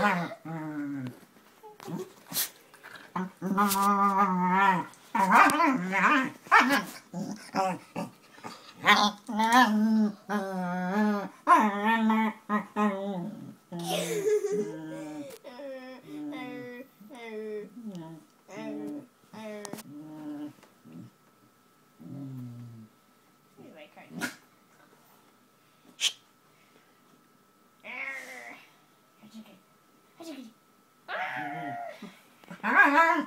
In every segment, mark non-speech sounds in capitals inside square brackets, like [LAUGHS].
Yeah. Go,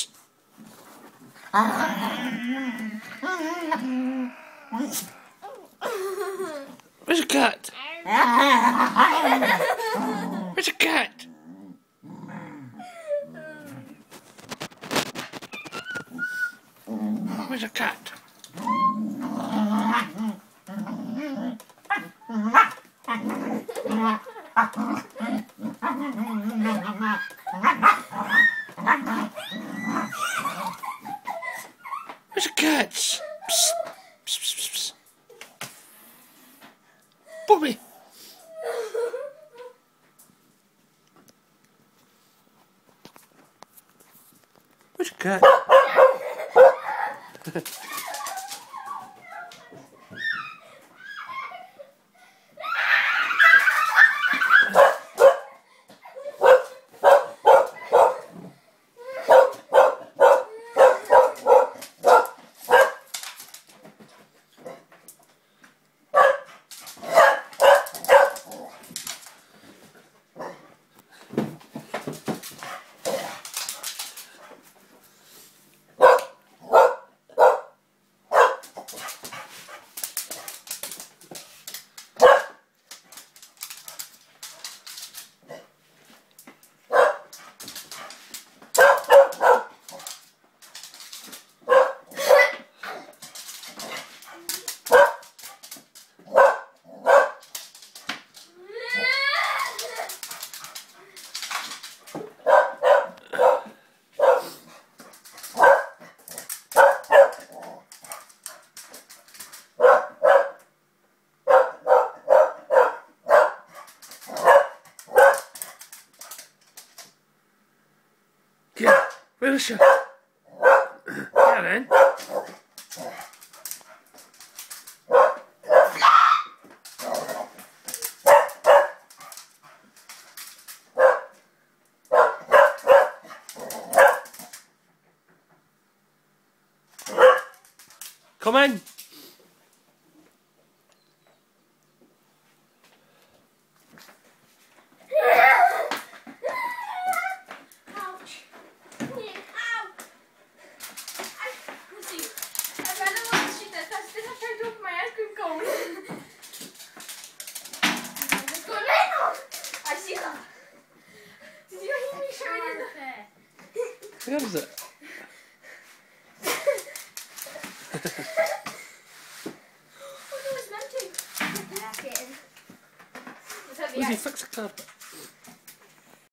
Where's a cat? Where's a cat? Where's a cat? Where's the cats? Psst. Psst, psst, psst. Bobby! Where's cat? [LAUGHS] Get, where's she? In. Come in. Did you hear me showing in the Where is it? [LAUGHS] Oh no, it's melting. Let's have the Lizzie, ice. fix the carpet.